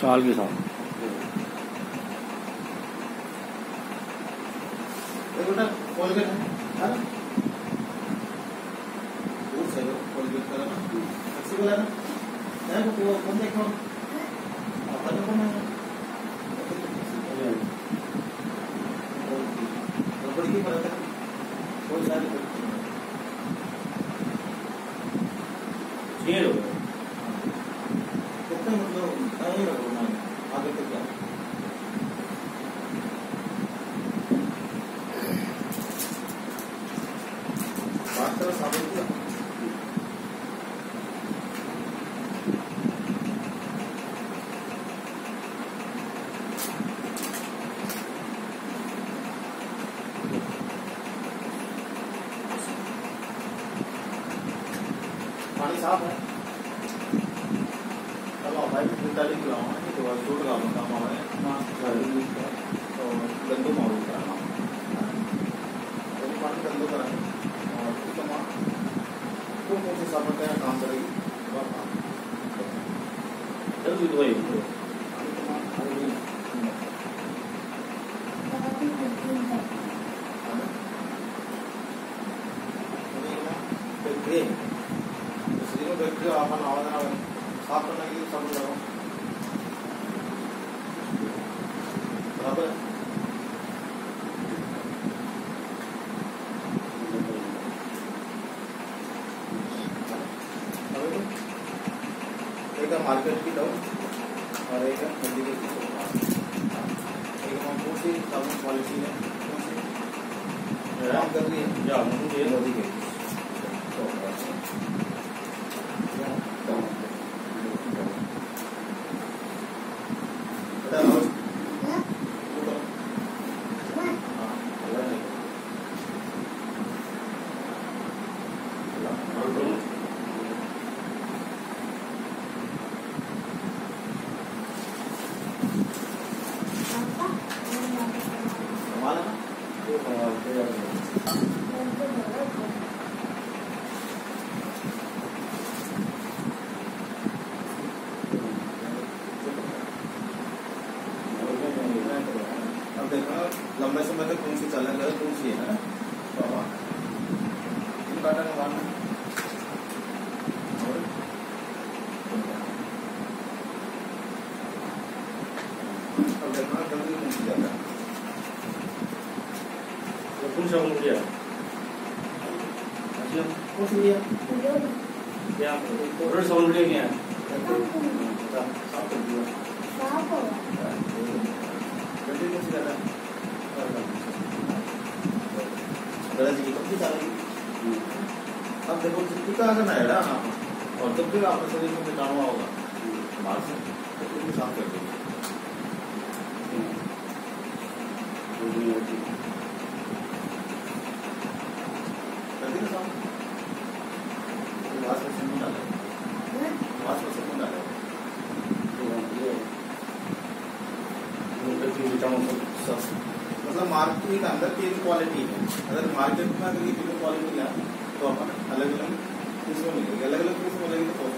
साल के साथ। देखो ना कोलगेट है है ना वो सही है कोलगेट का ना फ्लेक्सिबल है ना है वो कौन देखो अपन को ना रबड़ की परत है कोई सारी छह लोग कितने मतलब नहीं रखो ना आगे तक क्या बात करो साबित किया पानी साफ़ है। चलो भाई पैंतालीस किलो है तो बस छूट का काम हमारे। माँ तो गंदू कराना तो पानी गंदू कराना और ठीक माँ। वो कौन साफ़ काम करेगी? जल्दी दवाई अभी तो माँ अभी नहीं है ना अभी ना बैक्टीरिया आपण आवाज़ साफ़ करने के लिए सब करो बराबर है। अभी तो एक मार्केट की डॉग और एक है मंडी की एक हम कौन सी साबुन क्वालिटी है। कौन सी कर रही है। मोदी के बेटा रोज वो करो हाँ अल्लाह नहीं संभाला ना अब देखो लंबे समय तक कौन सी चलन है कौन सी है ना? बाबा। इन काटा का मारना और अब देखो जल्दी कौन सी जाता है कौन सा मुझे कौन सी लिया या और साउंड ले गया साफ़ कर दिया जल्दी कौन सी जाता है गलत जी कब सी डालेगी अब देखो जितनी का अगर ना एड़ा ना और जब भी आपके शरीर में कीटाणु होगा बाहर से तो फिर भी साफ़ कर देंगे कर देंगे साफ़ तो वास में सिंधु डाले वास में सिंधु डाले मतलब मार्केट के अंदर तीन क्वालिटी है अगर मार्केट में अगर ये तीनों क्वालिटी लिया तो अपन अलग अलग किस्में मिलेगी अलग अलग किस्म मिलेगी तो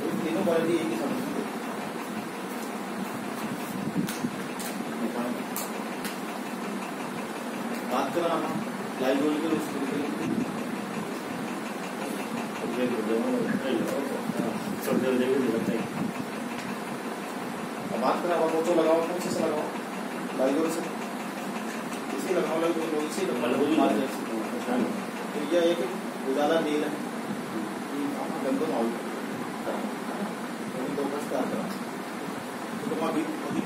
तो तीनों क्वालिटी एक ही समझ बात करो हम लाइब्रेरी के उसके बात करें अब पोचो लगाओ कौन से लगाओ? लाइब्रेरी से इसी लखनऊ लगे तो मार्केट से तो ये एक उजाला नील है गंदो माहौल दो कष्ट का करा तो वहाँ अभी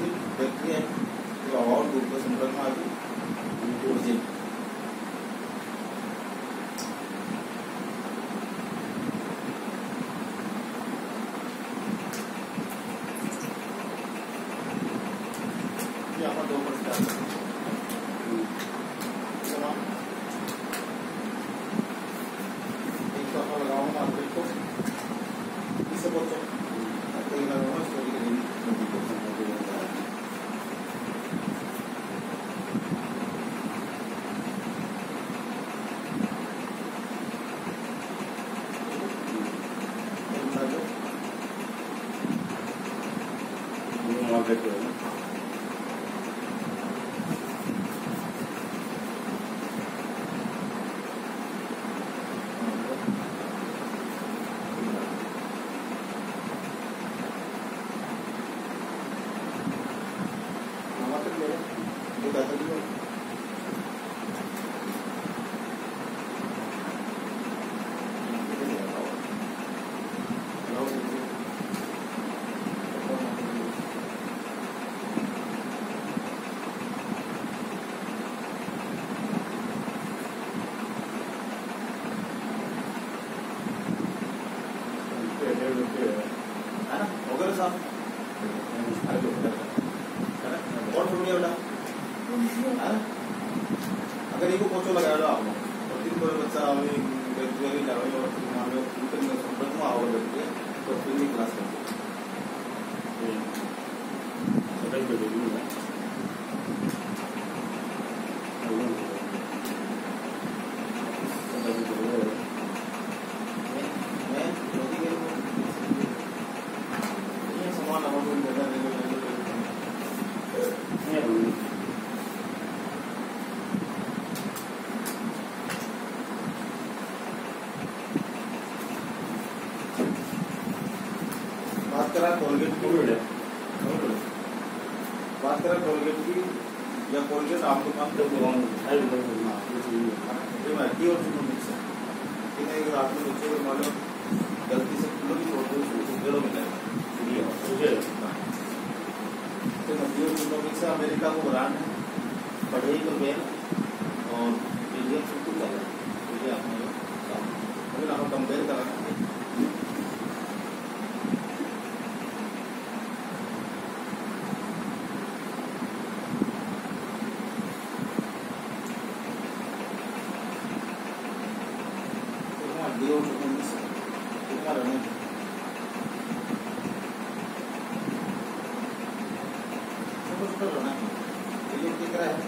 Victor. साहब और थोड़ी बेटा। है? अगर इनको पोचो लगाया आप और दिन भर बच्चा अभी बेचुअली जावे और मान लो उनके संपर्क में आओ बैठे तो फिर भी क्लास करते। हैं कर देंगे मैं मैं मोदी के ये समान हमारे को देता है बात करा कोलगेट की बात करा कोलगेट की या कोलगेट आप दुकान पे ये महँगी और मिक्स है। एक रात में बच्चे को मानो गलती से किलो भी छोड़ दो उसको किलो मिलेगा तो महँगी और चुनो मिक्स है अमेरिका को ब्रांड है। पढ़े तो बेल और इंडियन कुछ अलग है। ये आपने अभी हम कंपेयर 養殖です。まだね。そこそこだな。入れていかない。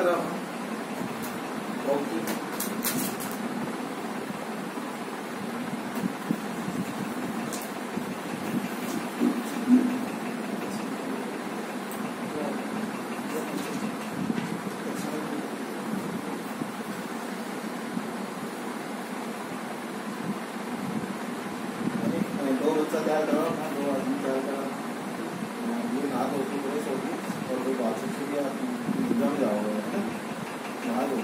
तरफ ये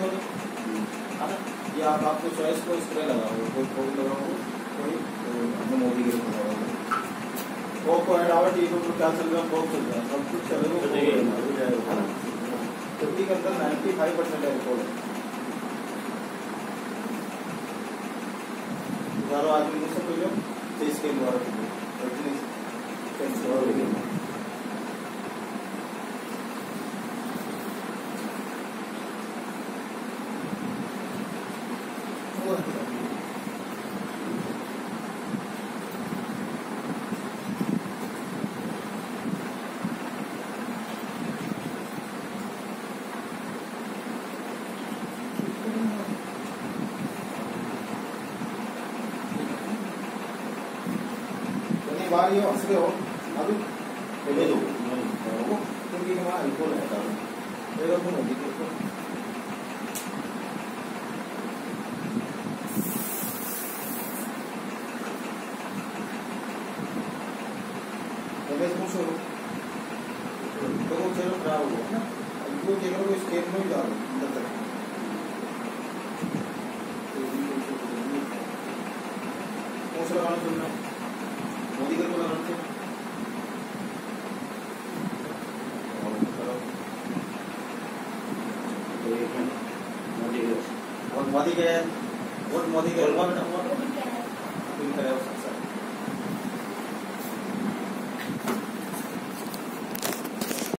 बोले। है ना ये आप आपको चॉइस को कोई कोई लगाओगे कोई अपने मोदी के वो को डावर टी पर क्या चल रहा है। बहुत चल रहा है सब कुछ है के अंदर नाइन्टी फाइव परसेंट है। पहले चेस के द्वारा oh. Oh, lah kan. Beda pun gitu tuh. Entonces mucho todo cero bravo, ¿no? Algo que creo que es que Modi के तो का। वोट मोदी के